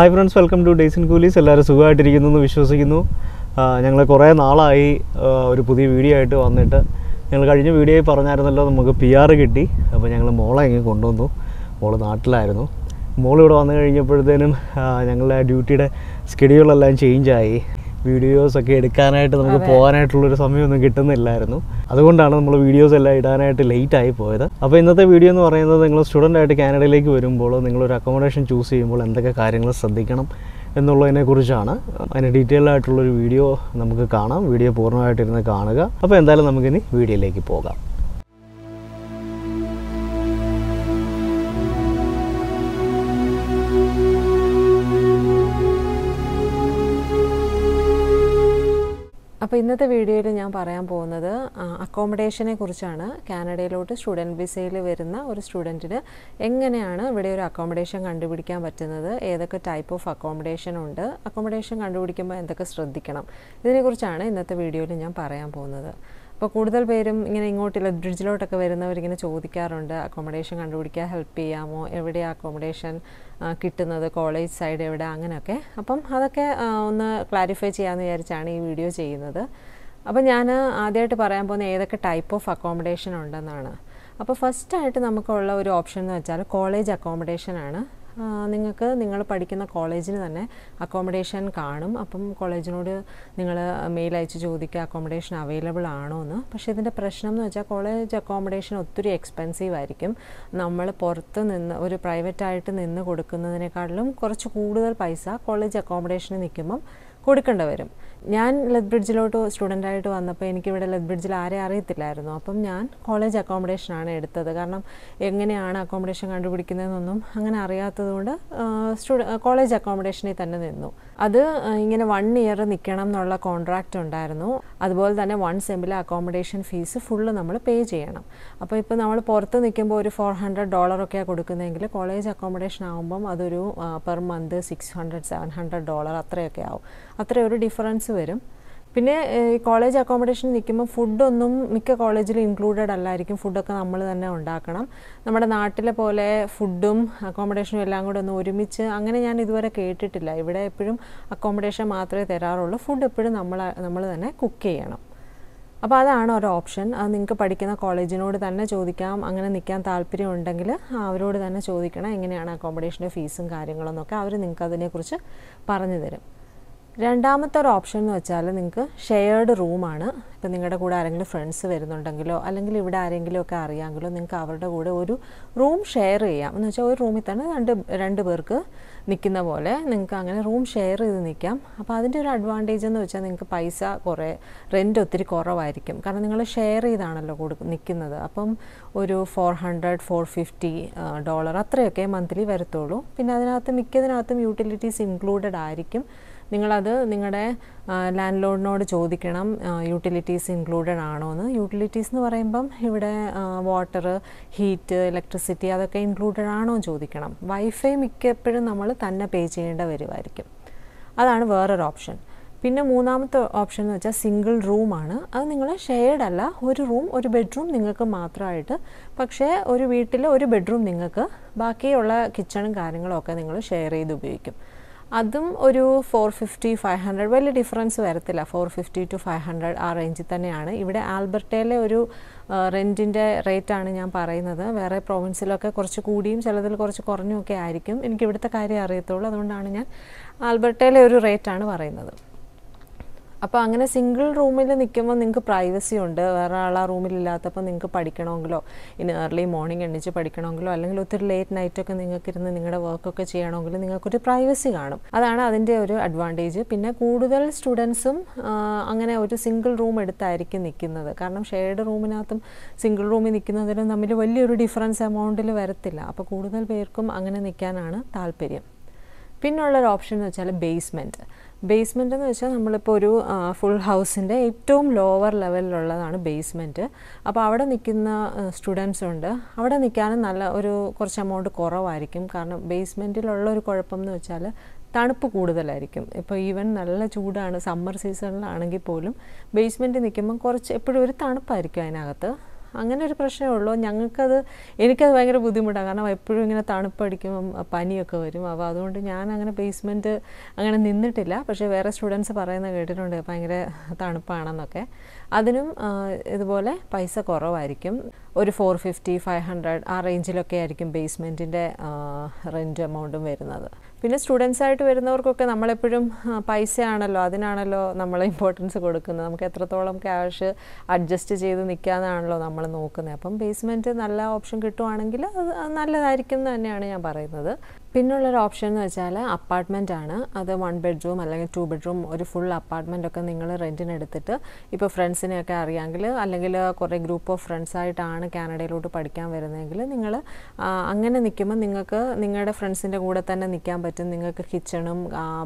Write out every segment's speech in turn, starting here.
Hi friends welcome to days in coolies എല്ലാവരും സുഖമായിട്ടിരിക്കുന്നു എന്ന് വിശ്വസിക്കുന്നു. ഞങ്ങൾ കുറേ നാളായി ഒരു പുതിയ വീഡിയോ ആയിട്ട് വന്നിട്ട്. ഞങ്ങൾ കഴിഞ്ഞ വീഡിയോയിൽ പറഞ്ഞായിരുന്നല്ലോ നമുക്ക് പി ആർ കിട്ടി. അപ്പോൾ ഞങ്ങൾ മോളെ ഇങ്ങനെ കൊണ്ടുവന്നു. മോൾ നാട്ടിലായിരുന്നു. മോൾ ഇവിടെ വന്നു കഴിഞ്ഞപ്പോഴത്തേനും ഞങ്ങളുടെ ഡ്യൂട്ടിയുടെ സ്കെഡ്യൂളെല്ലാം ചേഞ്ചായി വീഡിയോസൊക്കെ എടുക്കാനായിട്ട് നമുക്ക് പോകാനായിട്ടുള്ള ഒരു സമയമൊന്നും കിട്ടുന്നില്ലായിരുന്നു. അതുകൊണ്ടാണ് നമ്മൾ വീഡിയോസ് എല്ലാം ഇടാനായിട്ട് ലേറ്റ് ആയി പോയത്. അപ്പോൾ ഇന്നത്തെ വീഡിയോ എന്ന് പറയുന്നത് നിങ്ങൾ സ്റ്റുഡന്റ് ആയിട്ട് കാനഡയിലേക്ക് വരുമ്പോൾ നിങ്ങളൊരു അക്കോമഡേഷൻ ചൂസ് ചെയ്യുമ്പോൾ എന്തൊക്കെ കാര്യങ്ങൾ ശ്രദ്ധിക്കണം എന്നുള്ളതിനെക്കുറിച്ചാണ് അതിന് ഡീറ്റെയിൽ ആയിട്ടുള്ളൊരു വീഡിയോ നമുക്ക് കാണാം. വീഡിയോ പൂർണമായിട്ടിരുന്ന് കാണുക. അപ്പോൾ എന്തായാലും നമുക്കിനി വീഡിയോയിലേക്ക് പോകാം. അപ്പോൾ ഇന്നത്തെ വീഡിയോയിൽ ഞാൻ പറയാൻ പോകുന്നത് അക്കോമഡേഷനെ കുറിച്ചാണ്. കാനഡയിലോട്ട് സ്റ്റുഡന്റ് വിസയിൽ വരുന്ന ഒരു സ്റ്റുഡന്റിന് എങ്ങനെയാണ് ഇവിടെ ഒരു അക്കോമഡേഷൻ കണ്ടുപിടിക്കാൻ പറ്റുന്നത്? ഏതൊക്കെ ടൈപ്പ് ഓഫ് അക്കോമഡേഷൻ ഉണ്ട്? അക്കോമഡേഷൻ കണ്ടുപിടിക്കുമ്പോൾ എന്തൊക്കെ ശ്രദ്ധിക്കണം? ഇതിനെക്കുറിച്ചാണ് ഇന്നത്തെ വീഡിയോയിൽ ഞാൻ പറയാൻ പോകുന്നത്. അപ്പോൾ കൂടുതൽ പേരും ഇങ്ങനെ ഇങ്ങോട്ടില്ല ബ്രിഡ്ജിലോട്ടൊക്കെ വരുന്നവരിങ്ങനെ ചോദിക്കാറുണ്ട് അക്കോമഡേഷൻ കണ്ടുപിടിക്കാൻ ഹെൽപ്പ് ചെയ്യാമോ? എവിടെയാണ് അക്കോമഡേഷൻ കിട്ടുന്നത്? കോളേജ് സൈഡ് എവിടെ? അങ്ങനെയൊക്കെ. അപ്പം അതൊക്കെ ഒന്ന് ക്ലാരിഫൈ ചെയ്യാമെന്ന് വിചാരിച്ചാണ് ഈ വീഡിയോ ചെയ്യുന്നത്. അപ്പോൾ ഞാൻ ആദ്യമായിട്ട് പറയാൻ പോകുന്ന ഏതൊക്കെ ടൈപ്പ് ഓഫ് അക്കോമഡേഷൻ ഉണ്ടെന്നാണ്. അപ്പോൾ ഫസ്റ്റായിട്ട് നമുക്കുള്ള ഒരു ഓപ്ഷൻ എന്ന് വെച്ചാൽ കോളേജ് അക്കോമഡേഷൻ ആണ്. നിങ്ങൾക്ക് നിങ്ങൾ പഠിക്കുന്ന കോളേജിന് തന്നെ അക്കോമഡേഷൻ കാണും. അപ്പം കോളേജിനോട് നിങ്ങൾ മെയിൽ അയച്ച് ചോദിക്കുക അക്കോമഡേഷൻ അവൈലബിൾ ആണോ എന്ന്. പക്ഷേ ഇതിന്റെ പ്രശ്നം എന്ന് വെച്ചാൽ കോളേജ് അക്കോമഡേഷൻ ഒത്തിരി എക്സ്പെൻസീവ് ആയിരിക്കും. നമ്മൾ പുറത്ത് നിന്ന് ഒരു പ്രൈവറ്റായിട്ട് നിന്ന് കൊടുക്കുന്നതിനേക്കാളും കുറച്ച് കൂടുതൽ പൈസ കോളേജ് അക്കോമഡേഷന് നിൽക്കുമ്പം കൊടുക്കേണ്ടി വരും. ഞാൻ ലെത് ബ്രിഡ്ജിലോട്ട് സ്റ്റുഡന്റായിട്ട് വന്നപ്പോൾ എനിക്കിവിടെ ലെത് ബ്രിഡ്ജിൽ ആരെ അറിയത്തില്ലായിരുന്നു. അപ്പം ഞാൻ കോളേജ് അക്കോമഡേഷനാണ് എടുത്തത്. കാരണം എങ്ങനെയാണ് അക്കോമഡേഷൻ കണ്ടുപിടിക്കുന്നതെന്നൊന്നും അങ്ങനെ അറിയാത്തതുകൊണ്ട് സ്റ്റുഡ കോളേജ് അക്കോമഡേഷനിൽ തന്നെ നിന്നു. അത് ഇങ്ങനെ വൺ ഇയർ നിൽക്കണം എന്നുള്ള കോൺട്രാക്റ്റ് ഉണ്ടായിരുന്നു. അതുപോലെ തന്നെ വൺ സെമ്മിലെ അക്കോമഡേഷൻ ഫീസ് ഫുള്ള് നമ്മൾ പേ ചെയ്യണം. അപ്പോൾ ഇപ്പോൾ നമ്മൾ പുറത്ത് നിൽക്കുമ്പോൾ ഒരു ഫോർ ഹൺഡ്രഡ് ഡോളറൊക്കെയാണ് കൊടുക്കുന്നതെങ്കിൽ കോളേജ് അക്കോമഡേഷൻ ആകുമ്പം അതൊരു per month six hundred seven hundred dollar അത്രയൊക്കെ ആവും. അത്രയും ഒരു ഡിഫറൻസ് വരും. പിന്നെ കോളേജ് അക്കോമഡേഷൻ നിൽക്കുമ്പോൾ ഫുഡൊന്നും മിക്ക കോളേജിലും ഇൻക്ലൂഡഡ് അല്ലായിരിക്കും. ഫുഡൊക്കെ നമ്മൾ തന്നെ ഉണ്ടാക്കണം. നമ്മുടെ നാട്ടിലെ പോലെ ഫുഡും അക്കോമഡേഷനും എല്ലാം കൂടെ ഒന്ന് ഒരുമിച്ച് അങ്ങനെ ഞാൻ ഇതുവരെ കേട്ടിട്ടില്ല. ഇവിടെ എപ്പോഴും അക്കോമഡേഷൻ മാത്രമേ തരാറുള്ളൂ. ഫുഡ് എപ്പോഴും നമ്മൾ നമ്മൾ തന്നെ കുക്ക് ചെയ്യണം. അപ്പോൾ അതാണ് ഒരു ഓപ്ഷൻ അത് നിങ്ങൾക്ക് പഠിക്കുന്ന കോളേജിനോട് തന്നെ ചോദിക്കാം. അങ്ങനെ നിൽക്കാൻ താല്പര്യം ഉണ്ടെങ്കിൽ അവരോട് തന്നെ ചോദിക്കണം. എങ്ങനെയാണ് അക്കോമഡേഷന്റെ ഫീസും കാര്യങ്ങളെന്നൊക്കെ അവർ നിങ്ങൾക്ക് അതിനെക്കുറിച്ച് പറഞ്ഞു തരും. രണ്ടാമത്തെ ഒരു ഓപ്ഷൻ എന്ന് വെച്ചാൽ നിങ്ങൾക്ക് ഷെയർഡ് റൂമാണ് ഇപ്പം നിങ്ങളുടെ കൂടെ ആരെങ്കിലും ഫ്രണ്ട്സ് വരുന്നുണ്ടെങ്കിലോ അല്ലെങ്കിൽ ഇവിടെ ആരെങ്കിലും ഒക്കെ അറിയാമെങ്കിലോ നിങ്ങൾക്ക് അവരുടെ കൂടെ ഒരു റൂം ഷെയർ ചെയ്യാം. എന്ന് വെച്ചാൽ ഒരു റൂമിൽ തന്നെ രണ്ട് രണ്ട് പേർക്ക് നിൽക്കുന്ന പോലെ നിങ്ങൾക്ക് അങ്ങനെ റൂം ഷെയർ ചെയ്ത് നിൽക്കാം. അപ്പോൾ അതിന്റെ ഒരു അഡ്വാന്റേജ് എന്ന് വെച്ചാൽ നിങ്ങൾക്ക് പൈസ കുറേ റെന്റ് ഒത്തിരി കുറവായിരിക്കും. കാരണം നിങ്ങൾ ഷെയർ ചെയ്താണല്ലോ കൊടു നിൽക്കുന്നത്. അപ്പം ഒരു four hundred four fifty dollar അത്രയൊക്കെ മന്ത്ലി വരത്തുള്ളൂ. പിന്നെ അതിനകത്ത് മിക്കതിനകത്തും യൂട്ടിലിറ്റീസ് ഇൻക്ലൂഡഡ് ആയിരിക്കും. നിങ്ങളത് നിങ്ങളുടെ ലാൻഡ് ലോഡിനോട് ചോദിക്കണം യൂട്ടിലിറ്റീസ് ഇൻക്ലൂഡഡ് ആണോ എന്ന്. യൂട്ടിലിറ്റീസ് എന്ന് പറയുമ്പം ഇവിടെ വാട്ടർ ഹീറ്റ് ഇലക്ട്രിസിറ്റി അതൊക്കെ ഇൻക്ലൂഡഡ് ആണോ എന്ന് ചോദിക്കണം. വൈഫൈ മിക്കപ്പോഴും നമ്മൾ തന്നെ പേ ചെയ്യേണ്ട വരുമായിരിക്കും. അതാണ് വേറൊരു ഓപ്ഷൻ പിന്നെ മൂന്നാമത്തെ ഓപ്ഷൻ എന്ന് വെച്ചാൽ സിംഗിൾ റൂമാണ് അത് നിങ്ങൾ ഷെയർഡ് അല്ല ഒരു റൂം ഒരു ബെഡ്റൂം നിങ്ങൾക്ക് മാത്രമായിട്ട് പക്ഷേ ഒരു വീട്ടിൽ ഒരു ബെഡ്റൂം നിങ്ങൾക്ക് ബാക്കിയുള്ള കിച്ചണും കാര്യങ്ങളൊക്കെ നിങ്ങൾ ഷെയർ ചെയ്ത് ഉപയോഗിക്കും. അതും ഒരു ഫോർ ഫിഫ്റ്റി ഫൈവ് ഹൺഡ്രഡ് വലിയ ഡിഫറൻസ് വരത്തില്ല. Four fifty to five hundred ആ റേഞ്ചിൽ തന്നെയാണ്. ഇവിടെ ആൽബർട്ടയിലെ ഒരു റെന്റിന്റെ ആണ് ഞാൻ പറയുന്നത്. വേറെ പ്രൊവിൻസിലൊക്കെ കുറച്ച് കൂടിയും ചിലതിൽ കുറച്ച് കുറഞ്ഞും ഒക്കെ ആയിരിക്കും. എനിക്ക് ഇവിടുത്തെ കാര്യം അറിയത്തുള്ളൂ. അതുകൊണ്ടാണ് ഞാൻ ആൽബർട്ടയിലെ ഒരു റേറ്റാണ് പറയുന്നത്. അപ്പോൾ അങ്ങനെ സിംഗിൾ റൂമിൽ നിൽക്കുമ്പോൾ നിങ്ങൾക്ക് പ്രൈവസി ഉണ്ട്. വേറെ ആൾ ആ റൂമിൽ ഇല്ലാത്തപ്പോൾ നിങ്ങൾക്ക് പഠിക്കണമെങ്കിലോ ഇനി ഏർലി മോർണിംഗ് എണ്ണിച്ച് പഠിക്കണമെങ്കിലോ അല്ലെങ്കിൽ ഒത്തിരി ലേറ്റ് നൈറ്റൊക്കെ നിങ്ങൾക്ക് ഇരുന്ന് നിങ്ങളുടെ വർക്കൊക്കെ ചെയ്യണമെങ്കിൽ നിങ്ങൾക്കൊരു പ്രൈവസി കാണും. അതാണ് അതിന്റെ ഒരു അഡ്വാന്റേജ് പിന്നെ കൂടുതൽ സ്റ്റുഡൻസും അങ്ങനെ ഒരു സിംഗിൾ റൂം എടുത്തായിരിക്കും നിൽക്കുന്നത് കാരണം ഷെയർഡ് റൂമിനകത്തും സിംഗിൾ റൂമിൽ നിൽക്കുന്നതിനും തമ്മിൽ വലിയൊരു ഡിഫറൻസ് എമൗണ്ടിൽ വരത്തില്ല. അപ്പോൾ കൂടുതൽ പേർക്കും അങ്ങനെ നിൽക്കാനാണ് താല്പര്യം. പിന്നുള്ളൊരു ഓപ്ഷൻ എന്ന് വെച്ചാൽ ബേസ്മെന്റ് ബേസ്മെന്റ് എന്ന് വെച്ചാൽ നമ്മളിപ്പോൾ ഒരു ഫുൾ ഹൗസിന്റെ ഏറ്റവും ലോവർ ലെവലിലുള്ളതാണ് ബേസ്മെന്റ് അപ്പോൾ അവിടെ നിൽക്കുന്ന സ്റ്റുഡൻസ് ഉണ്ട്. അവിടെ നിൽക്കാനും നല്ല ഒരു കുറച്ച് എമൗണ്ട് കുറവായിരിക്കും. കാരണം ബേസ്മെന്റിലുള്ള ഒരു കുഴപ്പം എന്ന് വെച്ചാൽ തണുപ്പ് കൂടുതലായിരിക്കും. ഇപ്പോൾ ഈവൻ നല്ല ചൂടാണ്. സമ്മർ സീസണിലാണെങ്കിൽ പോലും ബേസ്മെന്റ് നിൽക്കുമ്പം കുറച്ച് എപ്പോഴും ഒരു തണുപ്പായിരിക്കും അതിനകത്ത്. അങ്ങനെ ഒരു പ്രശ്നമേ ഉള്ളൂ. ഞങ്ങൾക്കത് എനിക്കത് ഭയങ്കര ബുദ്ധിമുട്ടാണ്. കാരണം എപ്പോഴും ഇങ്ങനെ തണുപ്പടിക്കും പനിയൊക്കെ വരും. അപ്പോൾ അതുകൊണ്ട് ഞാൻ അങ്ങനെ ബേസ്മെന്റ് അങ്ങനെ നിന്നിട്ടില്ല. പക്ഷേ വേറെ സ്റ്റുഡൻസ് പറയുന്നത് കേട്ടിട്ടുണ്ട്. ഭയങ്കര തണുപ്പാണെന്നൊക്കെ. അതിനും ഇതുപോലെ പൈസ കുറവായിരിക്കും. ഒരു ഫോർ ഫിഫ്റ്റി ഫൈവ് ഹൺഡ്രഡ് ആ റേഞ്ചിലൊക്കെ ആയിരിക്കും ബേസ്മെന്റിന്റെ റെന്റ് എമൗണ്ടും വരുന്നത്. പിന്നെ സ്റ്റുഡൻസ് ആയിട്ട് വരുന്നവർക്കൊക്കെ നമ്മളെപ്പോഴും പൈസയാണല്ലോ അതിനാണല്ലോ നമ്മൾ ഇമ്പോർട്ടൻസ് കൊടുക്കുന്നത്. നമുക്ക് എത്രത്തോളം ക്യാഷ് അഡ്ജസ്റ്റ് ചെയ്ത് നിൽക്കാമെന്നാണല്ലോ നമ്മൾ നോക്കുന്നത്. അപ്പം ബേസ്മെന്റ് നല്ല ഓപ്ഷൻ കിട്ടുവാണെങ്കിൽ അത് നല്ലതായിരിക്കും എന്ന് തന്നെയാണ് ഞാൻ പറയുന്നത്. പിന്നുള്ളൊരു ഓപ്ഷൻ എന്ന് വെച്ചാൽ അപ്പാർട്ട്മെന്റ് ആണ്. അത് വൺ ബെഡ്റൂം അല്ലെങ്കിൽ ടു ബെഡ്റൂം ഒരു ഫുൾ അപ്പാർട്ട്മെന്റ് ഒക്കെ നിങ്ങൾ റെന്റിന് എടുത്തിട്ട് ഇപ്പോൾ ഫ്രണ്ട്സിനെയൊക്കെ അറിയാമെങ്കിൽ അല്ലെങ്കിൽ കുറേ ഗ്രൂപ്പ് ഓഫ് ഫ്രണ്ട്സ് ആയിട്ടാണ് കാനഡയിലോട്ട് പഠിക്കാൻ വരുന്നതെങ്കിൽ നിങ്ങൾ അങ്ങനെ നിൽക്കുമ്പോൾ നിങ്ങൾക്ക് നിങ്ങളുടെ ഫ്രണ്ട്സിന്റെ കൂടെ തന്നെ നിൽക്കാൻ പറ്റും. നിങ്ങൾക്ക് കിച്ചണും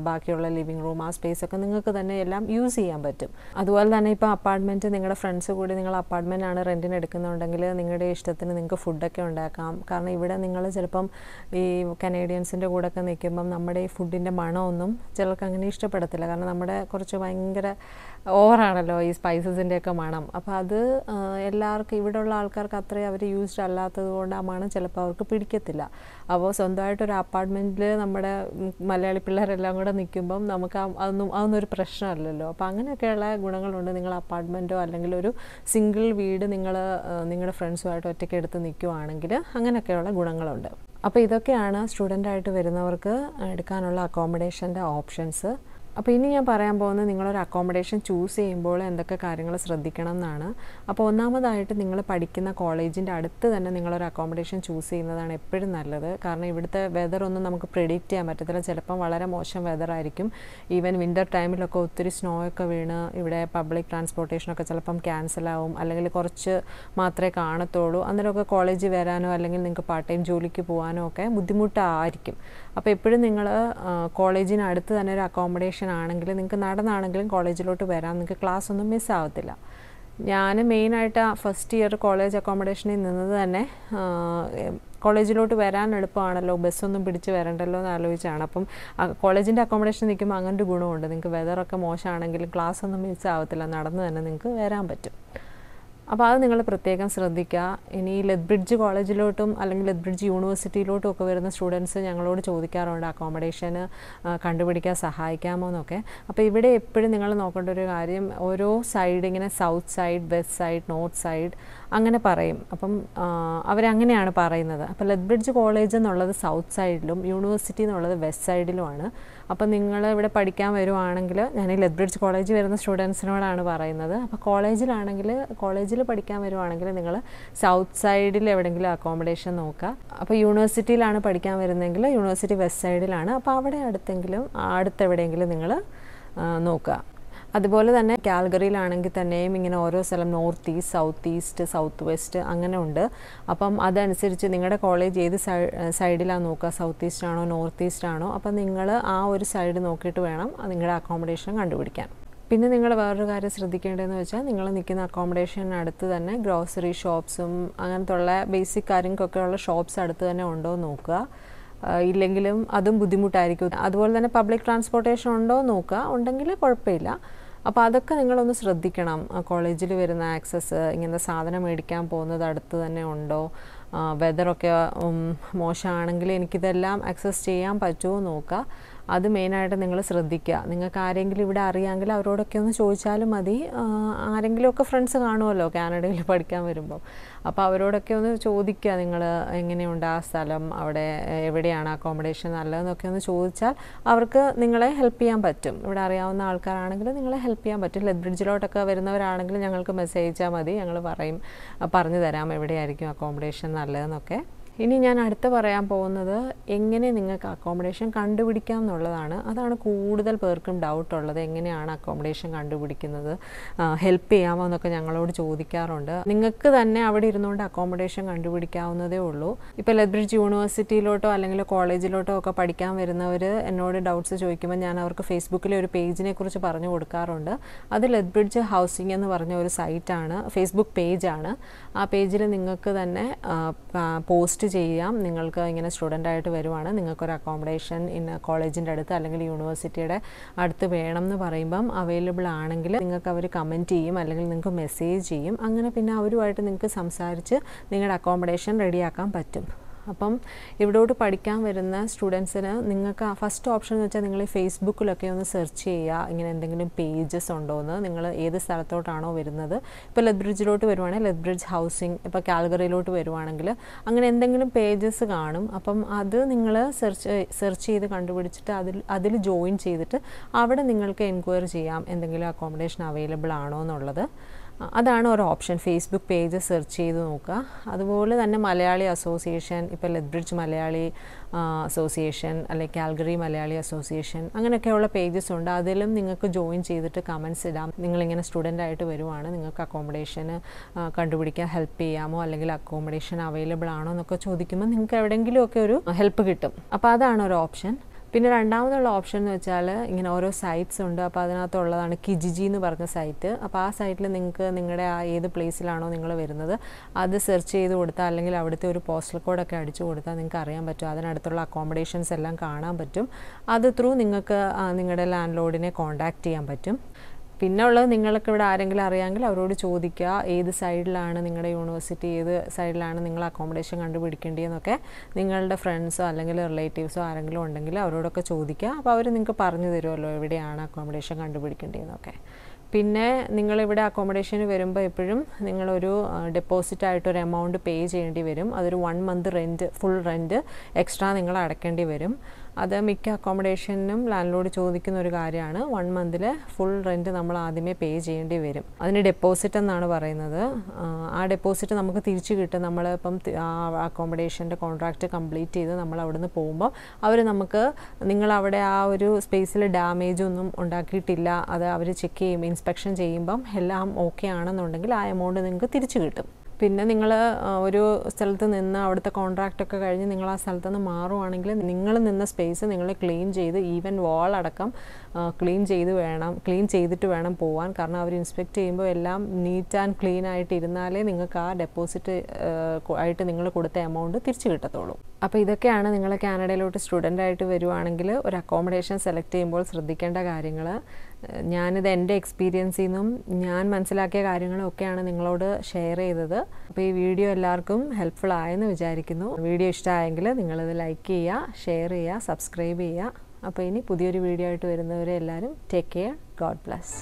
ബാക്കിയുള്ള ലിവിങ് റൂം ആ സ്പേസ് ഒക്കെ നിങ്ങൾക്ക് തന്നെ എല്ലാം യൂസ് ചെയ്യാൻ പറ്റും. അതുപോലെ തന്നെ ഇപ്പോൾ അപ്പാർട്ട്മെന്റ് നിങ്ങളുടെ ഫ്രണ്ട്സ് കൂടി നിങ്ങൾ അപ്പാർട്ട്മെന്റ് ആണ് റെന്റിന് എടുക്കുന്നുണ്ടെങ്കിൽ നിങ്ങളുടെ ഇഷ്ടത്തിന് നിങ്ങൾക്ക് ഫുഡൊക്കെ ഉണ്ടാക്കാം. കാരണം ഇവിടെ നിങ്ങൾ ചിലപ്പം ഈ കനേഡിയൻസിന്റെ കൂടെ ഒക്കെ നിൽക്കുമ്പം നമ്മുടെ ഈ ഫുഡിന്റെ മണമൊന്നും ചിലർക്ക് അങ്ങനെ ഇഷ്ടപ്പെടത്തില്ല. കാരണം നമ്മുടെ കുറച്ച് ഭയങ്കര ഓവറാണല്ലോ ഈ സ്പൈസസിന്റെ ഒക്കെ മണം. അപ്പോൾ അത് എല്ലാവർക്കും ഇവിടെയുള്ള ആൾക്കാർക്ക് അത്രയും അവർ യൂസ്ഡ് അല്ലാത്തത് കൊണ്ട് ആ മണം ചിലപ്പോൾ അവർക്ക് പിടിക്കത്തില്ല. അപ്പോൾ സ്വന്തമായിട്ടൊരു അപ്പാർട്ട്മെന്റിൽ നമ്മുടെ മലയാളി പിള്ളേരെല്ലാം കൂടെ നിൽക്കുമ്പം നമുക്ക് അതൊന്നും അതൊന്നും ഒരു പ്രശ്നമല്ലല്ലോ. അപ്പോൾ അങ്ങനെയൊക്കെയുള്ള ഗുണങ്ങളുണ്ട്. നിങ്ങൾ അപ്പാർട്ട്മെന്റോ അല്ലെങ്കിൽ ഒരു സിംഗിൾ വീട് നിങ്ങൾ നിങ്ങളുടെ ഫ്രണ്ട്സുമായിട്ട് ഒറ്റയ്ക്ക് എടുത്ത് നിൽക്കുവാണെങ്കിൽ അങ്ങനെയൊക്കെയുള്ള ഗുണങ്ങളുണ്ട്. അപ്പോൾ ഇതൊക്കെയാണ് സ്റ്റുഡന്റായിട്ട് വരുന്നവർക്ക് എടുക്കാനുള്ള അക്കോമഡേഷന്റെ ഓപ്ഷൻസ് അപ്പോൾ ഇനി ഞാൻ പറയാൻ പോകുന്നത് നിങ്ങളൊരു അക്കോമഡേഷൻ ചൂസ് ചെയ്യുമ്പോൾ എന്തൊക്കെ കാര്യങ്ങൾ ശ്രദ്ധിക്കണം എന്നാണ്. അപ്പോൾ ഒന്നാമതായിട്ട് നിങ്ങൾ പഠിക്കുന്ന കോളേജിന്റെ അടുത്ത് തന്നെ നിങ്ങളൊരു അക്കോമഡേഷൻ ചൂസ് ചെയ്യുന്നതാണ് എപ്പോഴും നല്ലത്. കാരണം ഇവിടുത്തെ വെതർ ഒന്നും നമുക്ക് പ്രിഡിക്റ്റ് ചെയ്യാൻ പറ്റത്തില്ല. ചിലപ്പം വളരെ മോശം വെതർ ആയിരിക്കും. ഈവൻ വിന്റർ ടൈമിലൊക്കെ ഒത്തിരി സ്നോ ഒക്കെ വീണ് ഇവിടെ പബ്ലിക് ട്രാൻസ്പോർട്ടേഷനൊക്കെ ചിലപ്പം ക്യാൻസൽ ആവും. അല്ലെങ്കിൽ കുറച്ച് മാത്രമേ കാണത്തുള്ളൂ. അന്നേരമൊക്കെ കോളേജിൽ വരാനോ അല്ലെങ്കിൽ നിങ്ങൾക്ക് പാർട്ട് ടൈം ജോലിക്ക് പോകാനോ ഒക്കെ ബുദ്ധിമുട്ടായിരിക്കും. അപ്പോൾ എപ്പോഴും നിങ്ങൾ കോളേജിന് അടുത്ത് തന്നെ ഒരു അക്കോമഡേഷൻ ആണെങ്കിൽ നിങ്ങൾക്ക് നടന്നാണെങ്കിലും കോളേജിലോട്ട് വരാം. നിങ്ങൾക്ക് ക്ലാസ് ഒന്നും മിസ് ആവത്തില്ല. ഞാൻ മെയിനായിട്ട് ഫസ്റ്റ് ഇയർ കോളേജ് അക്കോമഡേഷനിൽ നിന്നത് തന്നെ കോളേജിലോട്ട് വരാൻ എളുപ്പമാണല്ലോ. ബസ്സൊന്നും പിടിച്ച് വരണ്ടല്ലോ എന്ന് ആലോചിച്ചാണ്. അപ്പം കോളേജിന്റെ അക്കോമഡേഷൻ നിൽക്കുമ്പോൾ അങ്ങനെ ഒരു ഗുണമുണ്ട്. നിങ്ങൾക്ക് വെതറൊക്കെ മോശമാണെങ്കിലും ക്ലാസ് ഒന്നും മിസ് ആവത്തില്ല. നടന്ന് തന്നെ നിങ്ങൾക്ക് വരാൻ പറ്റും. അപ്പോൾ അത് നിങ്ങൾ പ്രത്യേകം ശ്രദ്ധിക്കുക. ഇനി ലെത്ബ്രിഡ്ജ് കോളേജിലോട്ടും അല്ലെങ്കിൽ ലെത്ബ്രിഡ്ജ് യൂണിവേഴ്സിറ്റിയിലോട്ടും ഒക്കെ വരുന്ന സ്റ്റുഡൻസ് ഞങ്ങളോട് ചോദിക്കാറുണ്ട് അക്കോമഡേഷന് കണ്ടുപിടിക്കാൻ സഹായിക്കാമോ എന്നൊക്കെ. അപ്പോൾ ഇവിടെ എപ്പോഴും നിങ്ങൾ നോക്കേണ്ട ഒരു കാര്യം ഓരോ സൈഡ് ഇങ്ങനെ south side west side north side അങ്ങനെ പറയും. അപ്പം അവരങ്ങനെയാണ് പറയുന്നത്. അപ്പോൾ ലെത്ബ്രിഡ്ജ് കോളേജ് എന്നുള്ളത് സൗത്ത് സൈഡിലും യൂണിവേഴ്സിറ്റി എന്നുള്ളത് വെസ്റ്റ് സൈഡിലുമാണ് അപ്പോൾ നിങ്ങൾ ഇവിടെ പഠിക്കാൻ വരുവാണെങ്കിൽ ഞാൻ ഈ ലെത്ബ്രിഡ്ജ് കോളേജ് വരുന്ന സ്റ്റുഡൻസിനോടാണ് പറയുന്നത്. അപ്പോൾ കോളേജിലാണെങ്കിൽ കോളേജിൽ പഠിക്കാൻ വരുവാണെങ്കിൽ നിങ്ങൾ സൗത്ത് സൈഡിൽ എവിടെയെങ്കിലും അക്കോമഡേഷൻ നോക്കുക. അപ്പോൾ യൂണിവേഴ്സിറ്റിയിലാണ് പഠിക്കാൻ വരുന്നതെങ്കിൽ യൂണിവേഴ്സിറ്റി വെസ്റ്റ് സൈഡിലാണ്. അപ്പോൾ അവിടെ അടുത്തെങ്കിലും അടുത്തെവിടെയെങ്കിലും നിങ്ങൾ നോക്കുക. അതുപോലെ തന്നെ കാൽഗറിയിലാണെങ്കിൽ തന്നെയും ഇങ്ങനെ ഓരോ സ്ഥലം north east south east south west അങ്ങനെ ഉണ്ട്. അപ്പം അതനുസരിച്ച് നിങ്ങളുടെ കോളേജ് ഏത് സൈഡിലാണ് നോക്കുക? സൗത്ത് ഈസ്റ്റ് ആണോ നോർത്ത് ഈസ്റ്റ് ആണോ? അപ്പം നിങ്ങൾ ആ ഒരു സൈഡ് നോക്കിയിട്ട് വേണം നിങ്ങളുടെ അക്കോമഡേഷൻ കണ്ടുപിടിക്കാൻ. പിന്നെ നിങ്ങൾ വേറൊരു കാര്യം ശ്രദ്ധിക്കേണ്ടതെന്ന് വെച്ചാൽ നിങ്ങൾ നിൽക്കുന്ന അക്കോമഡേഷനടുത്ത് തന്നെ ഗ്രോസറി ഷോപ്സും അങ്ങനത്തെ ഉള്ള ബേസിക് കാര്യങ്ങൾക്കൊക്കെ ഉള്ള ഷോപ്സ് അടുത്ത് തന്നെ ഉണ്ടോ എന്ന് നോക്കുക. ഇല്ലെങ്കിലും അതും ബുദ്ധിമുട്ടായിരിക്കും. അതുപോലെ തന്നെ പബ്ലിക് ട്രാൻസ്പോർട്ടേഷൻ ഉണ്ടോ എന്ന് നോക്കുക. ഉണ്ടെങ്കിൽ കുഴപ്പമില്ല. അപ്പോൾ അതൊക്കെ നിങ്ങളൊന്ന് ശ്രദ്ധിക്കണം. കോളേജിൽ വരുന്ന ആക്സസ് ഇങ്ങനത്തെ സാധനം മേടിക്കാൻ പോകുന്നത് അടുത്ത് തന്നെ ഉണ്ടോ? വെതറൊക്കെ മോശമാണെങ്കിൽ എനിക്കിതെല്ലാം ആക്സസ് ചെയ്യാൻ പറ്റുമോ നോക്കുക അത് മെയിനായിട്ട് നിങ്ങൾ ശ്രദ്ധിക്കുക. നിങ്ങൾക്ക് ആരെങ്കിലും ഇവിടെ അറിയാമെങ്കിൽ അവരോടൊക്കെ ഒന്ന് ചോദിച്ചാലും മതി. ആരെങ്കിലുമൊക്കെ ഫ്രണ്ട്സ് കാണുമല്ലോ കാനഡയിൽ പഠിക്കാൻ വരുമ്പോൾ അപ്പോൾ അവരോടൊക്കെ ഒന്ന് ചോദിക്കുക നിങ്ങൾ എങ്ങനെയുണ്ട് ആ സ്ഥലം അവിടെ എവിടെയാണ് അക്കോമഡേഷൻ നല്ലതെന്നൊക്കെ ഒന്ന് ചോദിച്ചാൽ അവർക്ക് നിങ്ങളെ ഹെൽപ്പ് ചെയ്യാൻ പറ്റും. ഇവിടെ അറിയാവുന്ന ആൾക്കാരാണെങ്കിൽ നിങ്ങളെ ഹെൽപ്പ് ചെയ്യാൻ പറ്റും. ലെഡ് ബ്രിഡ്ജിലോട്ടൊക്കെ വരുന്നവരാണെങ്കിൽ ഞങ്ങൾക്ക് മെസ്സേജ് അയച്ചാൽ മതി. ഞങ്ങൾ പറയും പറഞ്ഞു തരാം എവിടെയായിരിക്കും അക്കോമഡേഷൻ നല്ലതെന്നൊക്കെ. ഇനി ഞാൻ അടുത്ത് പറയാൻ പോകുന്നത് എങ്ങനെ നിങ്ങൾക്ക് അക്കോമഡേഷൻ കണ്ടുപിടിക്കാം എന്നുള്ളതാണ്. അതാണ് കൂടുതൽ പേർക്കും ഡൗട്ട് ഉള്ളത്. എങ്ങനെയാണ് അക്കോമഡേഷൻ കണ്ടുപിടിക്കുന്നത്? ഹെൽപ്പ് ചെയ്യാമോ എന്നൊക്കെ ഞങ്ങളോട് ചോദിക്കാറുണ്ട്. നിങ്ങൾക്ക് തന്നെ അവിടെ ഇരുന്നുകൊണ്ട് അക്കോമഡേഷൻ കണ്ടുപിടിക്കാവുന്നതേ ഉള്ളൂ. ഇപ്പോൾ ലെബ്രിഡ്ജ് യൂണിവേഴ്സിറ്റിയിലോട്ടോ അല്ലെങ്കിൽ കോളേജിലോട്ടോ ഒക്കെ പഠിക്കാൻ വരുന്നവർ എന്നോട് ഡൗട്ട്സ് ചോദിക്കുമ്പോൾ ഞാൻ അവർക്ക് ഫേസ്ബുക്കിലെ ഒരു പേജിനെ കുറിച്ച് പറഞ്ഞു കൊടുക്കാറുണ്ട്. അത് ലെബ്രിഡ്ജ് ഹൗസിംഗ് എന്ന് പറഞ്ഞ ഒരു സൈറ്റാണ് ഫേസ്ബുക്ക് പേജാണ് ആ പേജിൽ നിങ്ങൾക്ക് തന്നെ പോസ്റ്റ് സെലക്ട് ചെയ്യാം. നിങ്ങൾക്ക് ഇങ്ങനെ സ്റ്റുഡന്റ് ആയിട്ട് വരുവാണ്. നിങ്ങൾക്കൊരു അക്കോമഡേഷൻ ഇൻ കോളേജിന്റെ അടുത്ത് അല്ലെങ്കിൽ യൂണിവേഴ്സിറ്റിയുടെ അടുത്ത് വേണം എന്ന് പറയുമ്പം അവൈലബിൾ ആണെങ്കിൽ നിങ്ങൾക്ക് അവർ കമന്റ് ചെയ്യും. അല്ലെങ്കിൽ നിങ്ങൾക്ക് മെസ്സേജ് ചെയ്യും. അങ്ങനെ പിന്നെ അവരുമായിട്ട് നിങ്ങൾക്ക് സംസാരിച്ച് നിങ്ങളുടെ അക്കോമഡേഷൻ റെഡിയാക്കാൻ പറ്റും. അപ്പം ഇവിടോട്ട് പഠിക്കാൻ വരുന്ന സ്റ്റുഡൻസിന് നിങ്ങൾക്ക് ഫസ്റ്റ് ഓപ്ഷൻ എന്ന് വെച്ചാൽ നിങ്ങൾ ഫേസ്ബുക്കിലൊക്കെ ഒന്ന് സെർച്ച് ചെയ്യുക. ഇങ്ങനെ എന്തെങ്കിലും പേജസ് ഉണ്ടോ എന്ന് നിങ്ങൾ ഏത് സ്ഥലത്തോട്ടാണോ വരുന്നത്. ഇപ്പോൾ ലെത് ബ്രിഡ്ജിലോട്ട് വരുവാണെങ്കിൽ ലെത് ബ്രിഡ്ജ് ഹൗസിംഗ് ഇപ്പോൾ കാൽഗറിയിലോട്ട് വരുവാണെങ്കിൽ അങ്ങനെ എന്തെങ്കിലും പേജസ് കാണും. അപ്പം അത് നിങ്ങൾ സെർച്ച് സെർച്ച് ചെയ്ത് കണ്ടുപിടിച്ചിട്ട് അതിൽ അതിൽ ജോയിൻ ചെയ്തിട്ട് അവിടെ നിങ്ങൾക്ക് എൻക്വയറി ചെയ്യാം. എന്തെങ്കിലും അക്കോമഡേഷൻ അവൈലബിൾ ആണോ എന്നുള്ളത്. അതാണ് ഒരു ഓപ്ഷൻ. ഫേസ്ബുക്ക് പേജ് സെർച്ച് ചെയ്ത് നോക്കുക. അതുപോലെ തന്നെ മലയാളി അസോസിയേഷൻ ഇപ്പോൾ ലെദ്ബ്രിഡ്ജ് മലയാളി അസോസിയേഷൻ അല്ലെങ്കിൽ കാൽഗറി മലയാളി അസോസിയേഷൻ അങ്ങനെയൊക്കെയുള്ള പേജസ് ഉണ്ട്. അതിലും നിങ്ങൾക്ക് ജോയിൻ ചെയ്തിട്ട് കമൻസ് ഇടാം. നിങ്ങളിങ്ങനെ സ്റ്റുഡന്റ് ആയിട്ട് വരുവാണ്. നിങ്ങൾക്ക് അക്കോമഡേഷന് കണ്ടുപിടിക്കാൻ ഹെൽപ്പ് ചെയ്യാമോ? അല്ലെങ്കിൽ അക്കോമഡേഷൻ അവൈലബിൾ ആണോ എന്നൊക്കെ ചോദിക്കുമ്പോൾ നിങ്ങൾക്ക് എവിടെയെങ്കിലുമൊക്കെ ഒരു ഹെൽപ്പ് കിട്ടും. അപ്പോൾ അതാണ് ഒരു ഓപ്ഷൻ പിന്നെ രണ്ടാമതുള്ള ഓപ്ഷൻ എന്ന് വെച്ചാൽ ഇങ്ങനെ ഓരോ സൈറ്റ്സ് ഉണ്ട്. അപ്പോൾ അതിനകത്തുള്ളതാണ് കിജിജി എന്ന് പറഞ്ഞ സൈറ്റ് അപ്പോൾ ആ സൈറ്റിൽ നിങ്ങൾക്ക് നിങ്ങളുടെ ആ ഏത് പ്ലേസിലാണോ നിങ്ങൾ വരുന്നത് അത് സെർച്ച് ചെയ്ത് കൊടുത്താൽ അല്ലെങ്കിൽ അവിടുത്തെ ഒരു പോസ്റ്റൽ കോഡൊക്കെ അടിച്ചു കൊടുത്താൽ നിങ്ങൾക്ക് അറിയാൻ പറ്റും. അതിനടുത്തുള്ള അക്കോമഡേഷൻസ് എല്ലാം കാണാൻ പറ്റും. അത് ത്രൂ നിങ്ങൾക്ക് നിങ്ങളുടെ ലാൻഡ് ലോഡിനെ കോൺടാക്റ്റ് ചെയ്യാൻ പറ്റും. പിന്നെ ഉള്ളത് നിങ്ങൾക്ക് ഇവിടെ ആരെങ്കിലും അറിയാമെങ്കിൽ അവരോട് ചോദിക്കുക ഏത് സൈഡിലാണ് നിങ്ങളുടെ യൂണിവേഴ്സിറ്റി ഏത് സൈഡിലാണ് നിങ്ങൾ അക്കോമഡേഷൻ കണ്ടുപിടിക്കേണ്ടതെന്നൊക്കെ നിങ്ങളുടെ ഫ്രണ്ട്സോ അല്ലെങ്കിൽ റിലേറ്റീവ്സോ ആരെങ്കിലും ഉണ്ടെങ്കിൽ അവരോടൊക്കെ ചോദിക്കുക. അപ്പോൾ അവർ നിങ്ങൾക്ക് പറഞ്ഞു തരുമല്ലോ എവിടെയാണ് അക്കോമഡേഷൻ കണ്ടുപിടിക്കേണ്ടതെന്നൊക്കെ. പിന്നെ നിങ്ങളിവിടെ അക്കോമഡേഷന് വരുമ്പോൾ എപ്പോഴും നിങ്ങളൊരു ഡെപ്പോസിറ്റ് ആയിട്ടൊരു എമൗണ്ട് പേ ചെയ്യേണ്ടി വരും. അതൊരു one month rent full rent extra നിങ്ങൾ അടയ്ക്കേണ്ടി വരും. അത് മിക്ക അക്കോമഡേഷനും ലാൻഡ് ലോഡ് ചോദിക്കുന്ന ഒരു കാര്യമാണ്. വൺ മന്തിൽ ഫുൾ റെന്റ് നമ്മൾ ആദ്യമേ പേ ചെയ്യേണ്ടി വരും. അതിന് ഡെപ്പോസിറ്റ് എന്നാണ് പറയുന്നത്. ആ ഡെപ്പോസിറ്റ് നമുക്ക് തിരിച്ചു കിട്ടും. നമ്മളിപ്പം ആ അക്കോമഡേഷന്റെ കോൺട്രാക്റ്റ് കംപ്ലീറ്റ് ചെയ്ത് നമ്മൾ അവിടുന്ന് പോകുമ്പോൾ അവർ നമുക്ക് നിങ്ങൾ അവിടെ ആ ഒരു സ്പേസിൽ ഡാമേജ് ഒന്നും ഉണ്ടാക്കിയിട്ടില്ല. അത് അവർ ചെക്ക് ചെയ്യും ഇൻസ്പെക്ഷൻ ചെയ്യുമ്പം എല്ലാം ഓക്കെ ആണെന്നുണ്ടെങ്കിൽ ആ എമൗണ്ട് നിങ്ങൾക്ക് തിരിച്ചു കിട്ടും. പിന്നെ നിങ്ങൾ ഒരു സ്ഥലത്ത് നിന്ന് അവിടുത്തെ കോൺട്രാക്റ്റൊക്കെ കഴിഞ്ഞ് നിങ്ങൾ ആ സ്ഥലത്ത് നിന്ന് മാറുവാണെങ്കിൽ നിങ്ങൾ നിന്ന സ്പേസ് നിങ്ങൾ ക്ലീൻ ചെയ്ത് ഈവൻ വാൾ അടക്കം ക്ലീൻ ചെയ്ത് വേണം ക്ലീൻ ചെയ്തിട്ട് വേണം പോവാൻ. കാരണം അവർ ഇൻസ്പെക്ട് ചെയ്യുമ്പോൾ എല്ലാം നീറ്റ് ആൻഡ് ക്ലീൻ ആയിട്ട് ഇരുന്നാലേ നിങ്ങൾക്ക് ആ ഡെപ്പോസിറ്റ് ആയിട്ട് നിങ്ങൾ കൊടുത്ത എമൗണ്ട് തിരിച്ചു കിട്ടത്തുള്ളൂ. അപ്പോൾ ഇതൊക്കെയാണ് നിങ്ങൾ കാനഡയിലോട്ട് സ്റ്റുഡന്റ് ആയിട്ട് വരുവാണെങ്കിൽ ഒരു അക്കോമഡേഷൻ സെലക്ട് ചെയ്യുമ്പോൾ ശ്രദ്ധിക്കേണ്ട കാര്യങ്ങൾ ഞാനിത് എന്റെ എക്സ്പീരിയൻസിൽ നിന്നും ഞാൻ മനസ്സിലാക്കിയ കാര്യങ്ങളൊക്കെയാണ് നിങ്ങളോട് ഷെയർ ചെയ്തത്. അപ്പോൾ ഈ വീഡിയോ എല്ലാവർക്കും ഹെൽപ്ഫുൾ ആയെന്ന് വിചാരിക്കുന്നു. വീഡിയോ ഇഷ്ടമായെങ്കിൽ നിങ്ങളിത് ലൈക്ക് ചെയ്യുക ഷെയർ ചെയ്യുക സബ്സ്ക്രൈബ് ചെയ്യുക. അപ്പോൾ ഇനി പുതിയൊരു വീഡിയോ ആയിട്ട് വരുന്നവരെ എല്ലാവരും ടേക്ക് കെയർ ഗോഡ് ബ്ലസ്